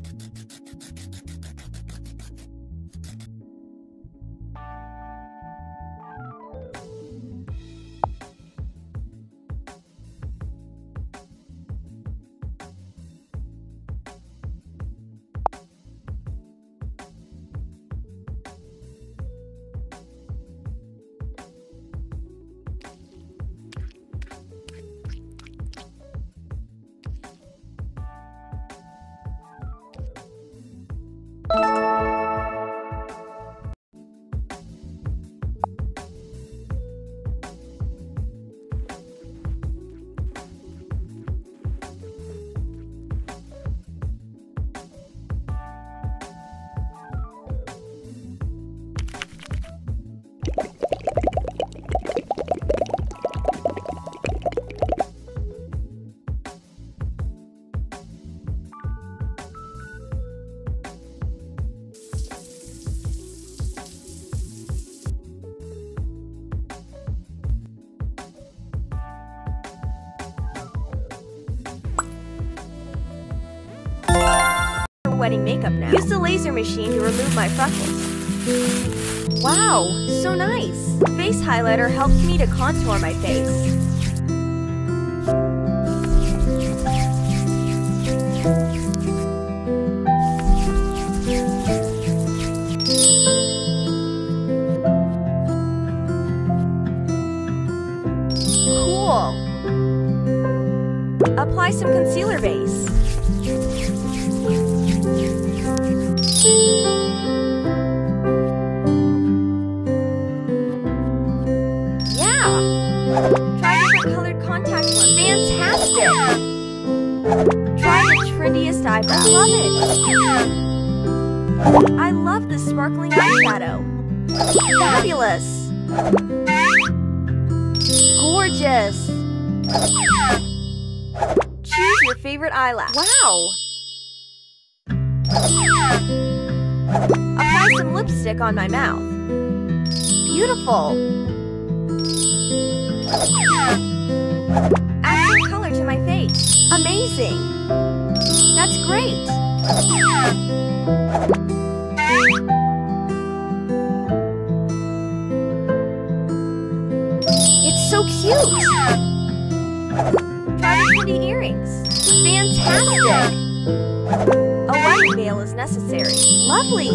なななな。Wedding makeup now. Use the laser machine to remove my freckles. Wow, so nice. Face highlighter helps me to contour my face. Cool. Apply some concealer base. I love it! I love this sparkling eyeshadow. Fabulous! Gorgeous! Choose your favorite eyelash. Wow! Apply some lipstick on my mouth. Beautiful! Add some color to my face. Amazing! Great! It's so cute! Try the pretty earrings. Fantastic! A wedding veil is necessary. Lovely!